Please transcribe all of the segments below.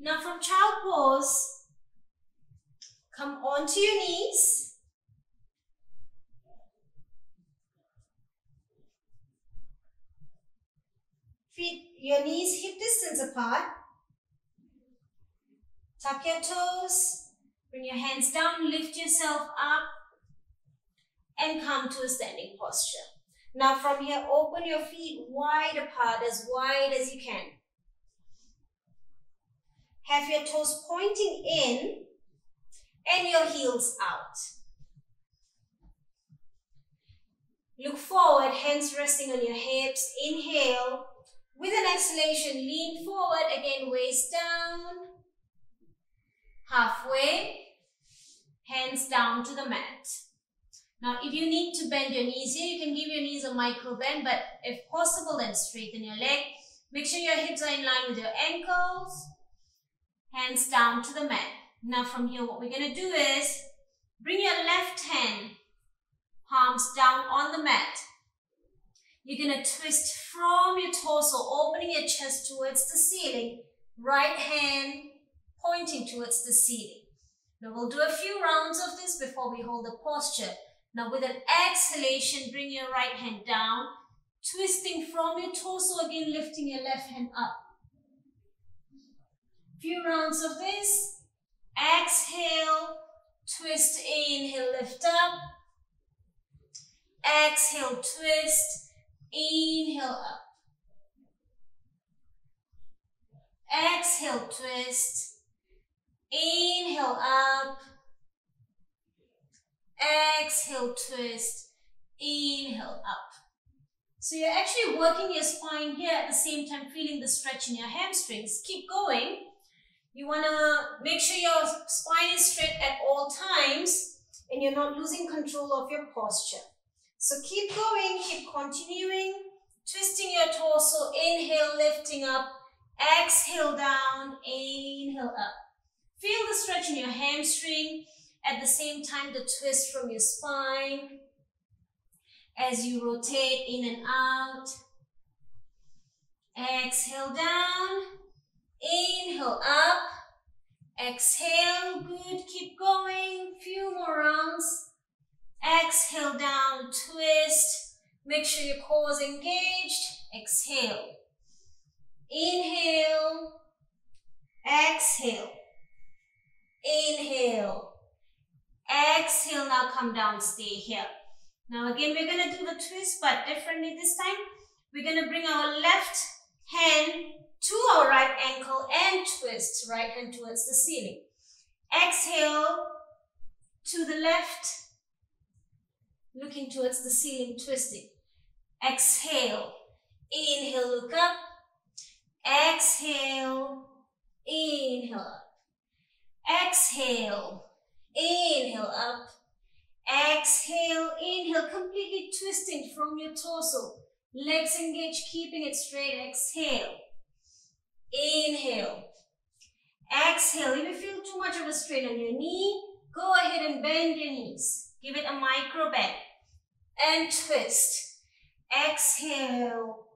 Now from child pose, come onto your knees. Feet, your knees hip distance apart. Tuck your toes. Bring your hands down, lift yourself up. And come to a standing posture. Now from here, open your feet wide apart, as wide as you can. Have your toes pointing in and your heels out. Look forward, hands resting on your hips. Inhale. With an exhalation, lean forward. Again, waist down. Halfway. Hands down to the mat. Now, if you need to bend your knees here, you can give your knees a micro bend, but if possible, then straighten your leg. Make sure your hips are in line with your ankles. Hands down to the mat. Now from here, what we're going to do is bring your left hand, palms down on the mat. You're going to twist from your torso, opening your chest towards the ceiling. Right hand pointing towards the ceiling. Now we'll do a few rounds of this before we hold the posture. Now with an exhalation, bring your right hand down, twisting from your torso again, lifting your left hand up. Few rounds of this. Exhale, twist, inhale, lift up. Exhale, twist, inhale up. Exhale, twist, inhale up. Exhale, twist, inhale up. So you're actually working your spine here at the same time feeling the stretch in your hamstrings. Keep going. You want to make sure your spine is straight at all times and you're not losing control of your posture. So keep going, keep continuing, twisting your torso, inhale, lifting up, exhale down, inhale up. Feel the stretch in your hamstring, at the same time the twist from your spine as you rotate in and out. Exhale down, Inhale up. Exhale, good, keep going. Few more rounds. Exhale down, twist. Make sure your core is engaged. Exhale. Inhale. Exhale. Inhale. Exhale, now come down, stay here. Now again, we're going to do the twist, but differently this time. We're going to bring our left hand to our right ankle and twist right hand towards the ceiling. Exhale to the left, looking towards the ceiling, twisting. Exhale, inhale, look up. Exhale, inhale up. Exhale, inhale up. Exhale, inhale, completely twisting from your torso. Legs engaged, keeping it straight. Exhale. Inhale. Exhale. If you feel too much of a strain on your knee, go ahead and bend your knees. Give it a micro bend. And twist. Exhale.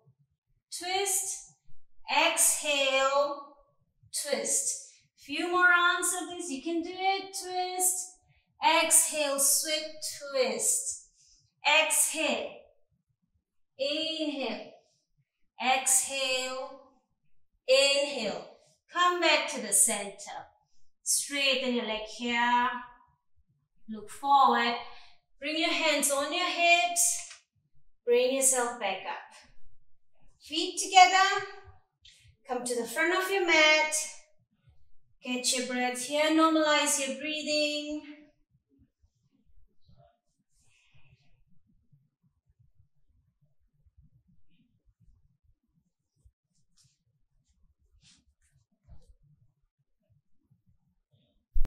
Twist. Exhale. Twist. Few more rounds of this. You can do it. Twist. Exhale. Sweep. Twist. Exhale. Inhale. Exhale. Inhale. Come back to the center. Straighten your leg here. Look forward. Bring your hands on your hips. Bring yourself back up. Feet together. Come to the front of your mat. Get your breath here. Normalize your breathing.